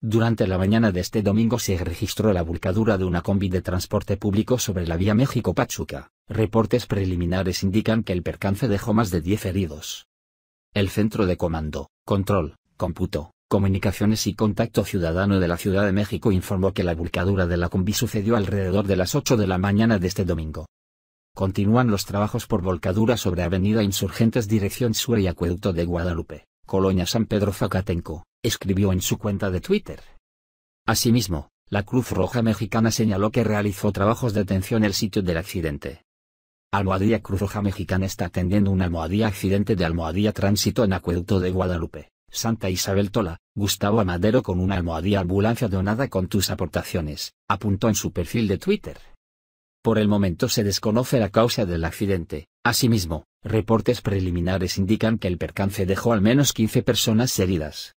Durante la mañana de este domingo se registró la volcadura de una combi de transporte público sobre la vía México-Pachuca. Reportes preliminares indican que el percance dejó más de 10 heridos. El Centro de Comando, Control, Cómputo, Comunicaciones y Contacto Ciudadano de la Ciudad de México informó que la volcadura de la combi sucedió alrededor de las 8 de la mañana de este domingo. Continúan los trabajos por volcadura sobre Avenida Insurgentes dirección sur y Acueducto de Guadalupe, Colonia San Pedro Zacatenco, escribió en su cuenta de Twitter. Asimismo, la Cruz Roja Mexicana señaló que realizó trabajos de atención en el sitio del accidente. Almohadilla Cruz Roja Mexicana está atendiendo un almohadilla accidente de almohadilla tránsito en Acueducto de Guadalupe, Santa Isabel Tola, Gustavo Amadero con una almohadilla ambulancia donada con tus aportaciones, apuntó en su perfil de Twitter. Por el momento se desconoce la causa del accidente, asimismo, reportes preliminares indican que el percance dejó al menos 15 personas heridas.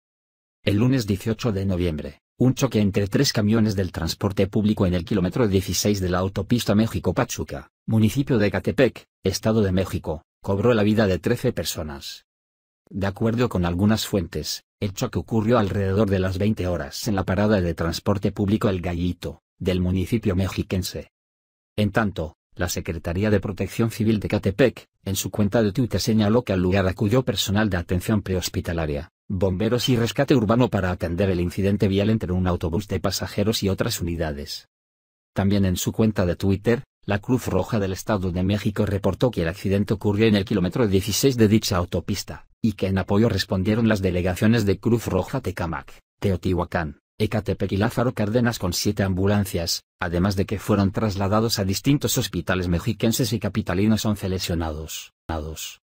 El lunes 18 de noviembre, un choque entre tres camiones del transporte público en el kilómetro 16 de la autopista México-Pachuca, municipio de Catepec, Estado de México, cobró la vida de 13 personas. De acuerdo con algunas fuentes, el choque ocurrió alrededor de las 20 horas en la parada de transporte público El Gallito, del municipio mexiquense. En tanto, la Secretaría de Protección Civil de Catepec, en su cuenta de Twitter señaló que al lugar acudió personal de atención prehospitalaria, bomberos y rescate urbano para atender el incidente vial entre un autobús de pasajeros y otras unidades. También en su cuenta de Twitter, la Cruz Roja del Estado de México reportó que el accidente ocurrió en el kilómetro 16 de dicha autopista, y que en apoyo respondieron las delegaciones de Cruz Roja Tecamac, Teotihuacán, Ecatepec y Lázaro Cárdenas con siete ambulancias, además de que fueron trasladados a distintos hospitales mexiquenses y capitalinos once lesionados.